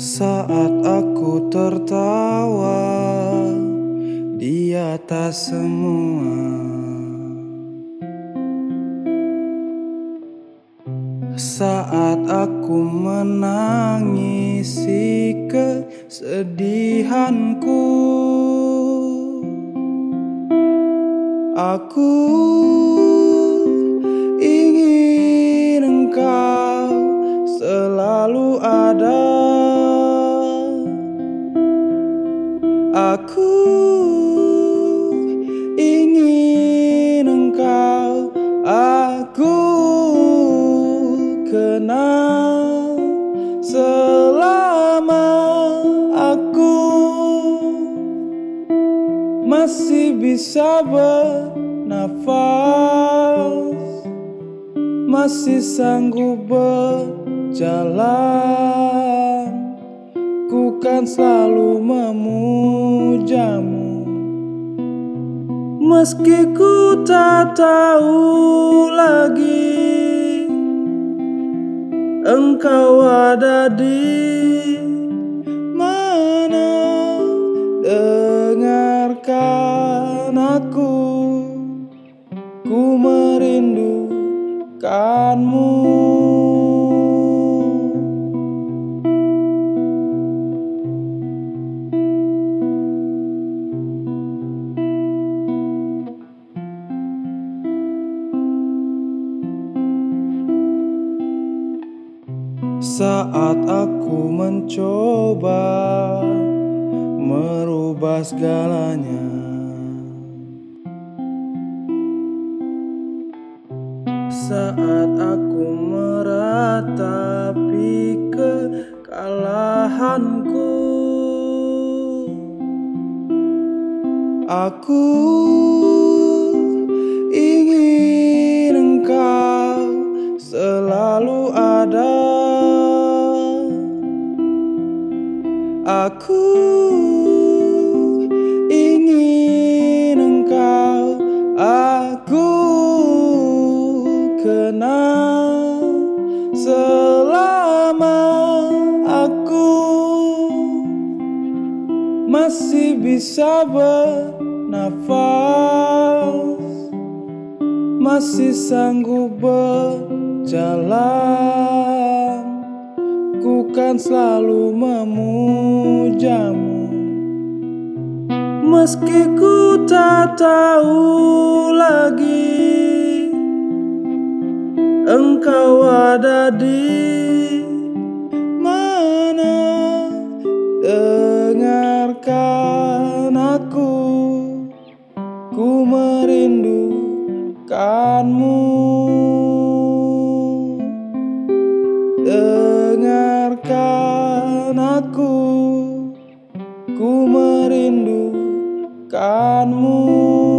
Saat aku tertawa di atas semua. Saat aku menangisi kesedihanku Aku ingin engkau selalu ada Aku ingin engkau Aku kenal. Selama aku masih bisa bernafas Masih sanggup berjalan Ku kan selalu memujamu Meski ku tak tahu lagi Engkau ada di mana? Dengarkan aku Ku merindukanmu Saat aku mencoba merubah segalanya. Saat aku meratapi kekalahanku Aku Aku ingin engkau Aku kenal. Selama aku masih bisa bernafas Masih sanggup berjalan Ku kan selalu memujamu. Meski ku tak tahu lagi Engkau ada di mana? Dengarkan aku Ku merindukanmu no